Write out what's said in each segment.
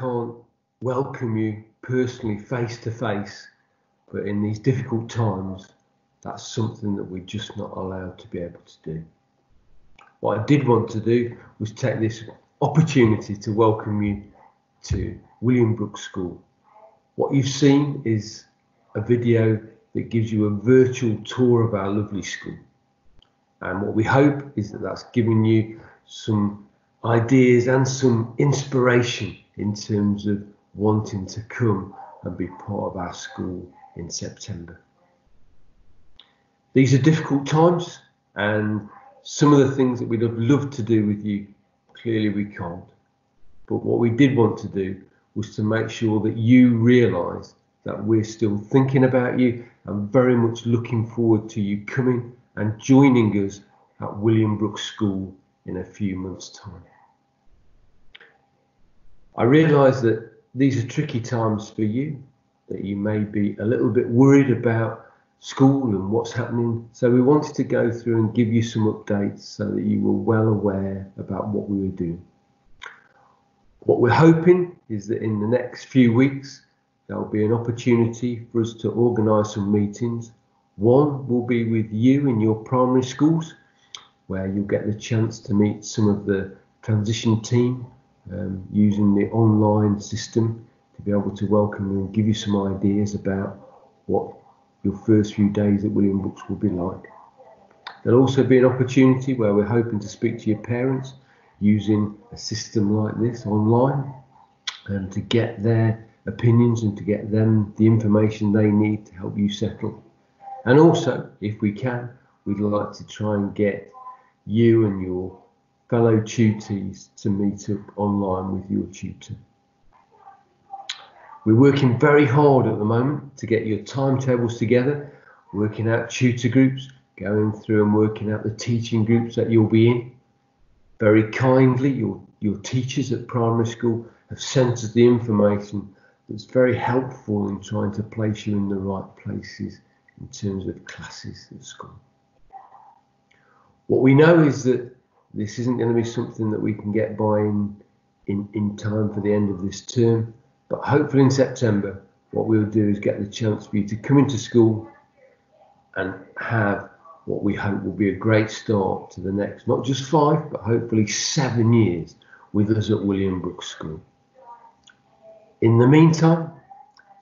can't welcome you personally face to face, but in these difficult times, that's something that we're just not allowed to be able to do. What I did want to do was take this opportunity to welcome you to William Brookes School. What you've seen is a video that gives you a virtual tour of our lovely school. And what we hope is that that's given you some ideas and some inspiration in terms of wanting to come and be part of our school in September. These are difficult times, and some of the things that we'd have loved to do with you, clearly we can't. But what we did want to do was to make sure that you realise that we're still thinking about you and very much looking forward to you coming and joining us at William Brookes School in a few months' time. I realise that these are tricky times for you, that you may be a little bit worried about school and what's happening. So we wanted to go through and give you some updates so that you were well aware about what we were doing. What we're hoping is that in the next few weeks, there'll be an opportunity for us to organise some meetings. One will be with you in your primary schools, where you'll get the chance to meet some of the transition team um, using the online system to be able to welcome you and give you some ideas about what your first few days at William Brookes will be like. There'll also be an opportunity where we're hoping to speak to your parents using a system like this online um, to get their opinions and to get them the information they need to help you settle. And also, if we can, we'd like to try and get you and your fellow tutees to meet up online with your tutor. We're working very hard at the moment to get your timetables together, working out tutor groups, going through and working out the teaching groups that you'll be in. Very kindly, your, your teachers at primary school have sent us the information that's very helpful in trying to place you in the right places in terms of classes at school. What we know is that this isn't going to be something that we can get by in, in, in time for the end of this term, but hopefully in September, what we'll do is get the chance for you to come into school and have what we hope will be a great start to the next, not just five, but hopefully seven years with us at William Brookes School. In the meantime,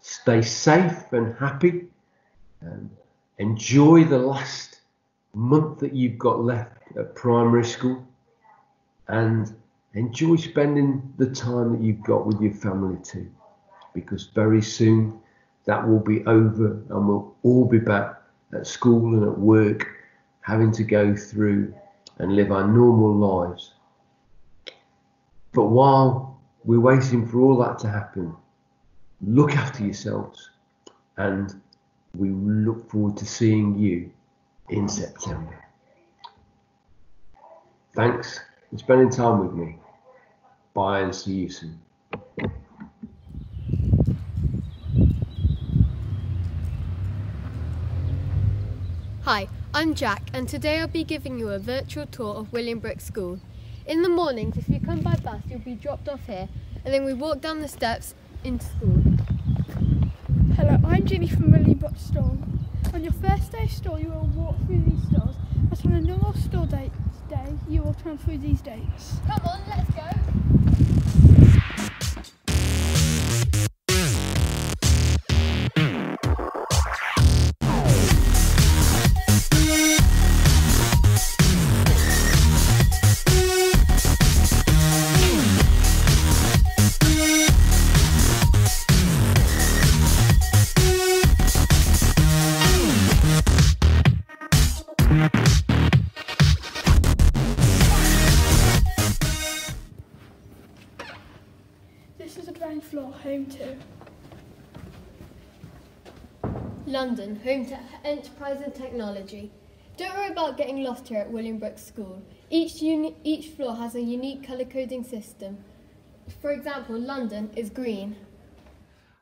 stay safe and happy. and enjoy the last month that you've got left at primary school and enjoy spending the time that you've got with your family too because very soon that will be over and we'll all be back at school and at work having to go through and live our normal lives. But while we're waiting for all that to happen, look after yourselves and we look forward to seeing you in September. Thanks for spending time with me. Bye and see you soon. Hi, I'm Jack and today I'll be giving you a virtual tour of William Brookes School. In the mornings, if you come by bus, you'll be dropped off here and then we walk down the steps into school. Hello, I'm Ginny from William Brookes Store. On your first day of store, you will walk through these stores. But on a normal store day, day you will through these dates. Come on, let's go. Home to enterprise and technology. Don't worry about getting lost here at William Brookes School. Each, each floor has a unique colour coding system. For example, London is green.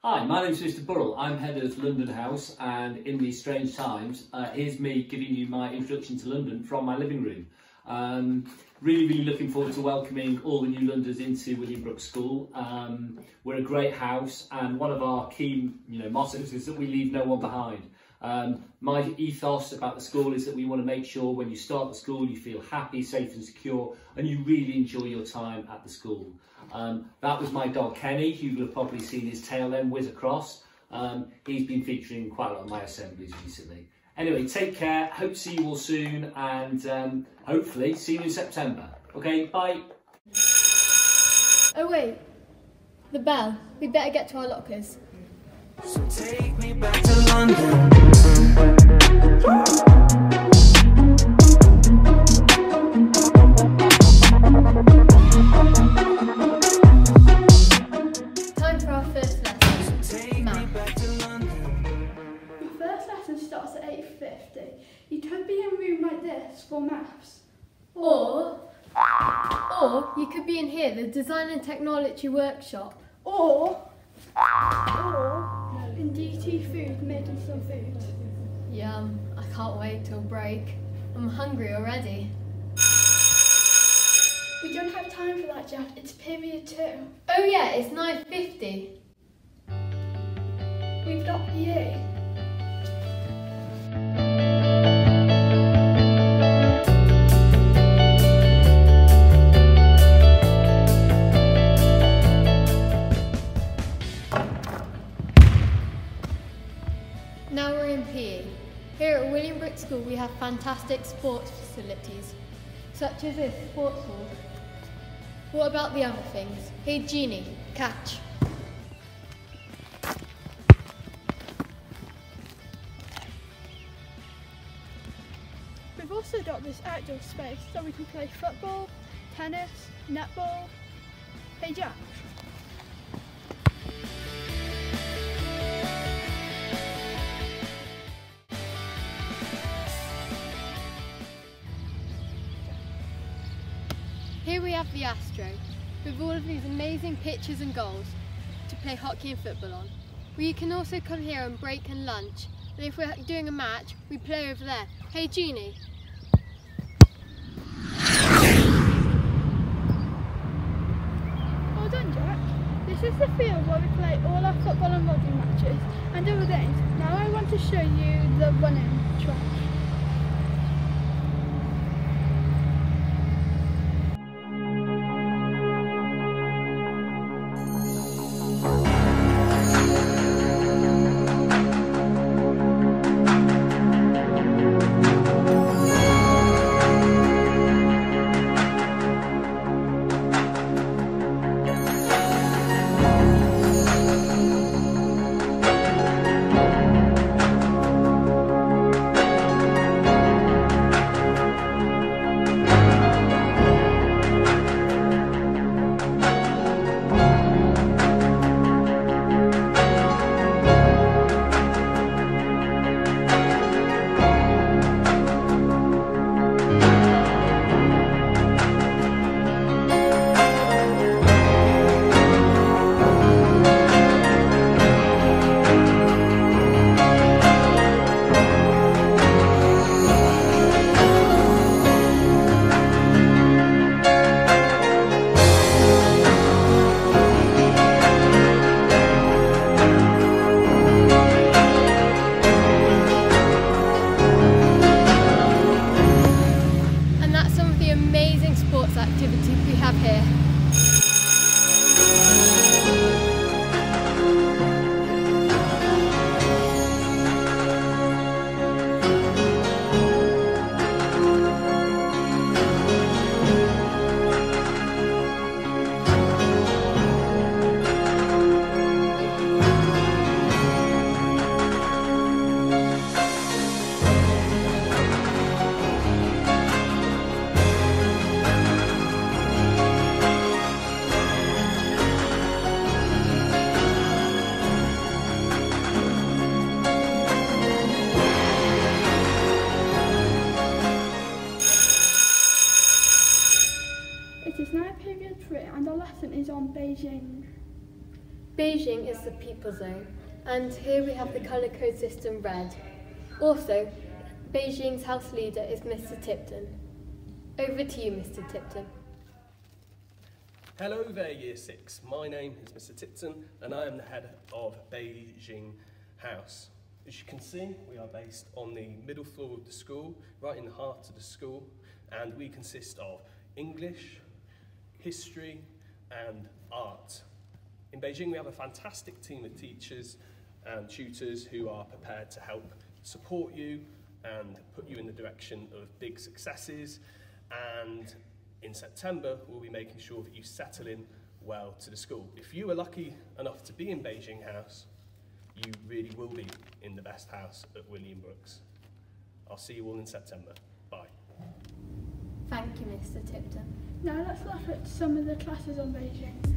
Hi, my name's Mr. Burrell. I'm head of London House, and in these strange times, uh, here's me giving you my introduction to London from my living room. Um, really, really looking forward to welcoming all the new Londoners into William Brookes School. Um, we're a great house, and one of our key, you know, mottos is that we leave no one behind. Um, my ethos about the school is that we want to make sure when you start the school you feel happy, safe and secure and you really enjoy your time at the school. Um, that was my dog Kenny, you'll have probably seen his tail then whiz across. Um, he's been featuring quite a lot of my assemblies recently. Anyway, take care, hope to see you all soon and um, hopefully see you in September. Okay, bye. Oh wait, the bell. We better get to our lockers. So take me back to London. Time for our first lesson. Take back to London. Your first lesson starts at 8.50. You could be in a room like this for maths. Or, or you could be in here, the Design and Technology Workshop. Or, or in DT Food making some food. Yum, I can't wait till break. I'm hungry already. We don't have time for that, Jeff. It's period two. Oh yeah, it's 9.50. We've got PE. School we have fantastic sports facilities, such as this sports hall. What about the other things? Hey Jeannie, catch. We've also got this outdoor space so we can play football, tennis, netball. Hey Jack. The Astro, with all of these amazing pitches and goals to play hockey and football on. We can also come here on break and lunch, and if we're doing a match, we play over there. Hey Jeannie, Well done, Jack. This is the field where we play all our football and rugby matches and other things. Now I want to show you the running track. It is now period three and our lesson is on Beijing. Beijing is the people zone, and here we have the colour code system red. Also, Beijing's house leader is Mr. Tipton. Over to you, Mr. Tipton. Hello there, Year 6. My name is Mr. Tipton and I am the head of Beijing House. As you can see, we are based on the middle floor of the school, right in the heart of the school, and we consist of English, history, and art. In Beijing, we have a fantastic team of teachers and tutors who are prepared to help support you and put you in the direction of big successes and in September, we'll be making sure that you settle in well to the school. If you are lucky enough to be in Beijing House, you really will be in the best house at William Brookes. I'll see you all in September. Thank you, Mr. Tipton. Now let's look at some of the classes on Beijing.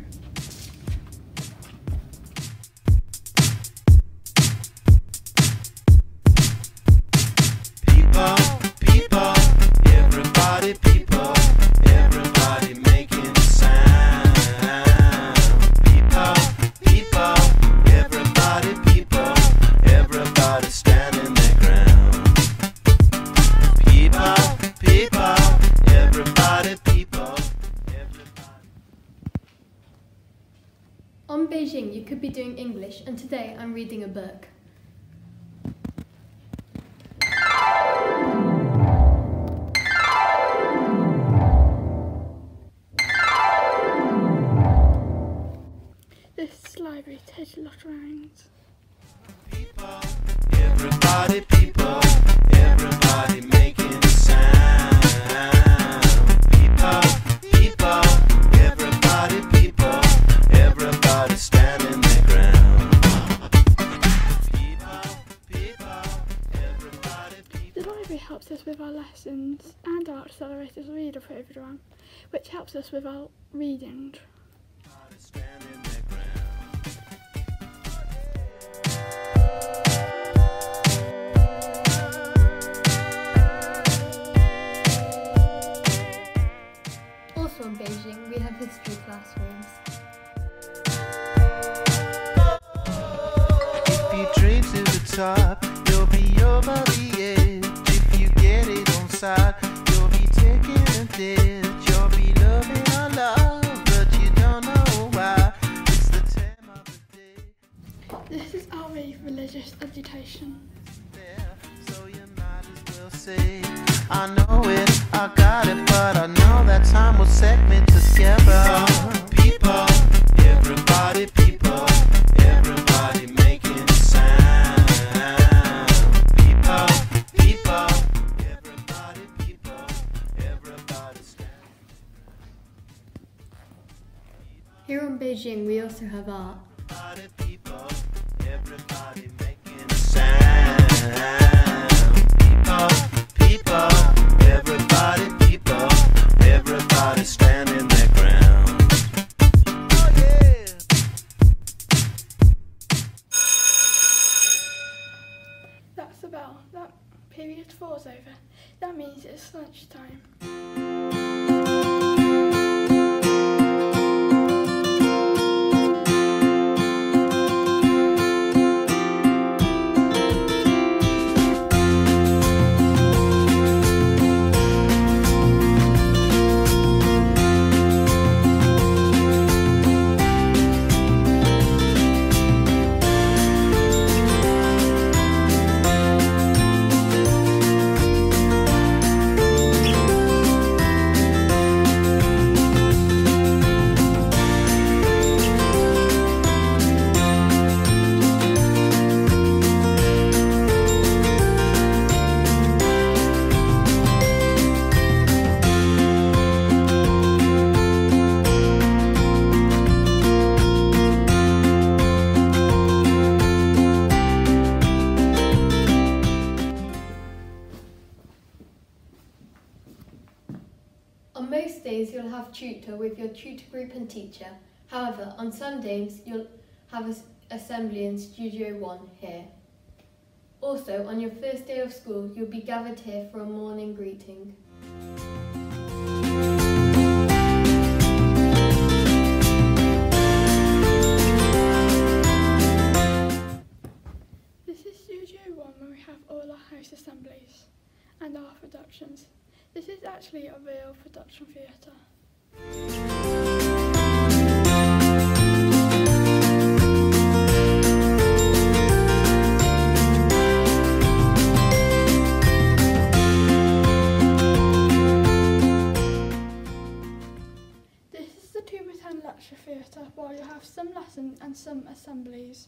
I'm reading a book. Here in Beijing, we also have art. On Sundays, you'll have assembly in Studio 1 here. Also, on your first day of school, you'll be gathered here for a morning greeting. This is Studio 1 where we have all our house assemblies and our productions. This is actually a real production theatre. Have some lessons and some assemblies.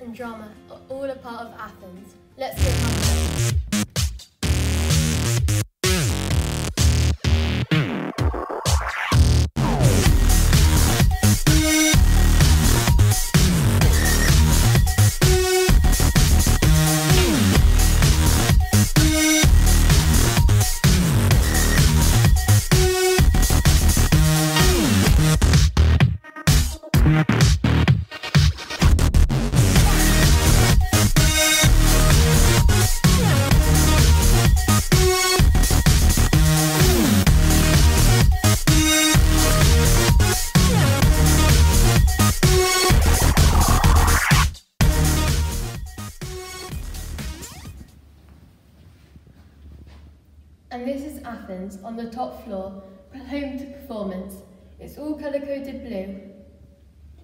And drama are all a part of Athens. Let's go And this is Athens on the top floor, home to performance. It's all colour coded blue.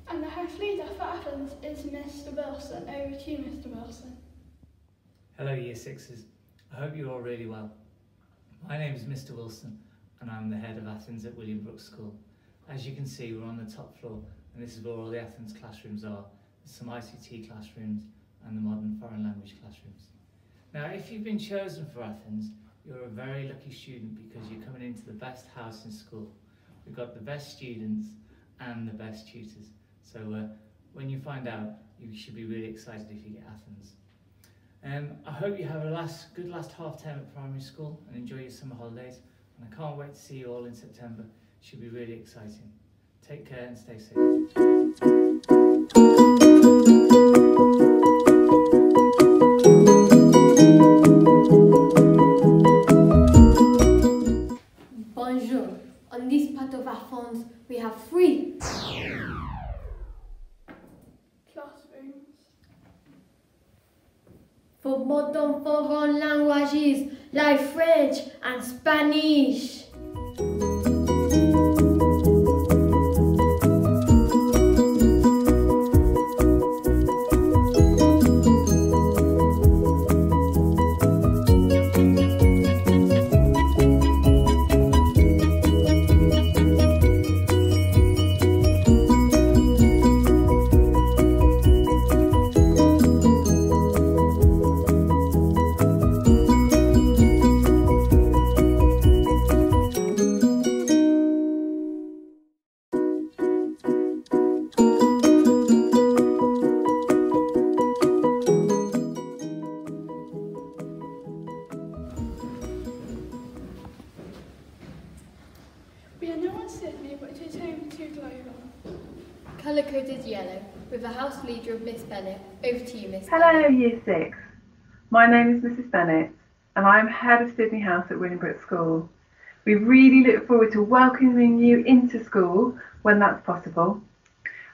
And the house leader for Athens is Mr. Wilson. Over to you, Mr. Wilson. Hello, Year Sixes. I hope you're all really well. My name is Mr. Wilson, and I'm the head of Athens at William Brookes School. As you can see, we're on the top floor, and this is where all the Athens classrooms are. There's some ICT classrooms and the modern foreign language classrooms. Now, if you've been chosen for Athens, you're a very lucky student because you're coming into the best house in school. We've got the best students and the best tutors. So uh, when you find out, you should be really excited if you get Athens. Um, I hope you have a last good last half term at primary school and enjoy your summer holidays. And I can't wait to see you all in September. It Should be really exciting. Take care and stay safe. Of we have three Classrooms. for modern foreign languages like French and Spanish. My name is Mrs Bennett and I am Head of Sydney House at William Brook School. We really look forward to welcoming you into school when that's possible.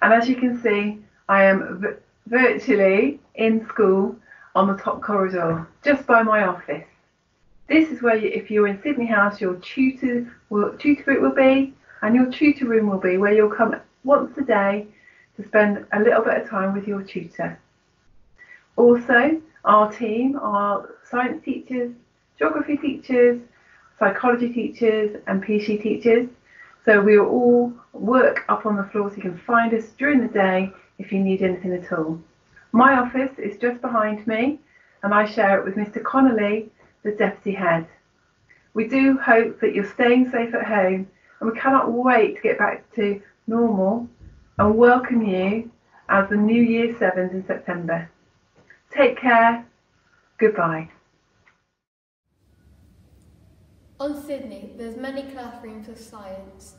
And as you can see, I am virtually in school on the top corridor, just by my office. This is where, you, if you're in Sydney House, your tutor, will, tutor book will be, and your tutor room will be, where you'll come once a day to spend a little bit of time with your tutor. Also, our team are science teachers, geography teachers, psychology teachers, and PE teachers. So we will all work up on the floor so you can find us during the day if you need anything at all. My office is just behind me, and I share it with Mr. Connolly the deputy head. We do hope that you're staying safe at home and we cannot wait to get back to normal and welcome you as the new year sevens in September. Take care. Goodbye. On Sydney, there's many classrooms of science.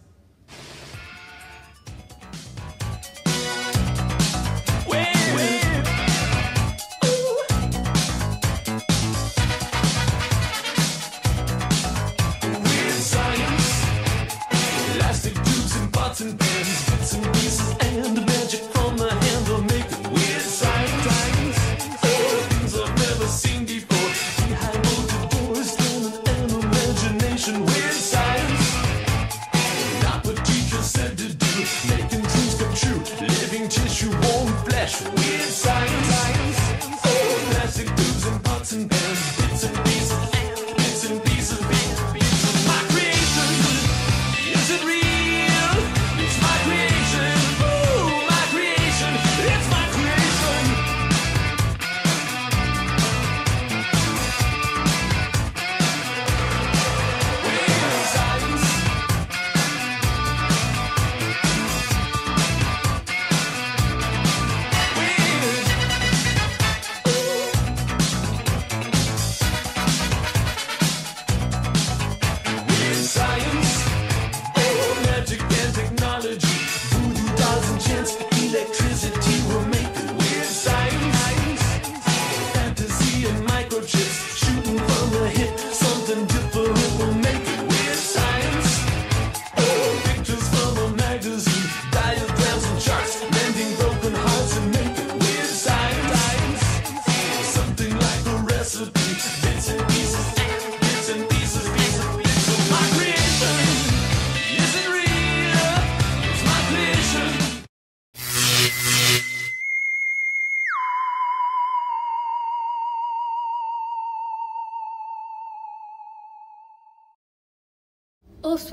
Elastic tubes and pots and pans, bits and pieces, and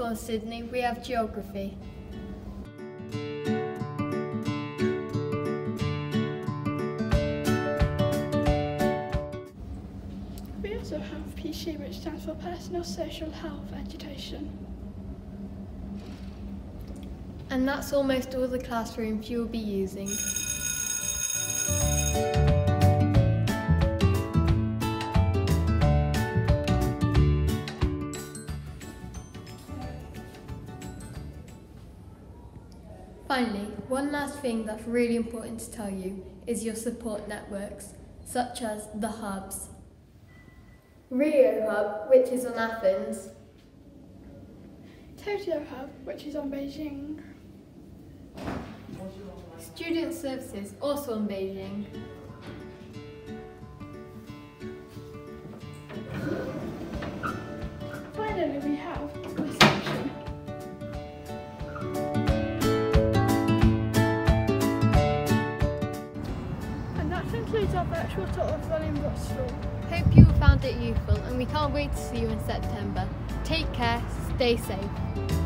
Also on Sydney, we have geography. We also have PC, which stands for Personal Social Health Education. And that's almost all the classrooms you will be using. One last thing that's really important to tell you is your support networks, such as the hubs. Rio Hub, which is on Athens, Tokyo Hub, which is on Beijing. Student Services, also in Beijing, Finally, we have our virtual tour of. Hope you found it useful and we can't wait to see you in September. Take care, stay safe.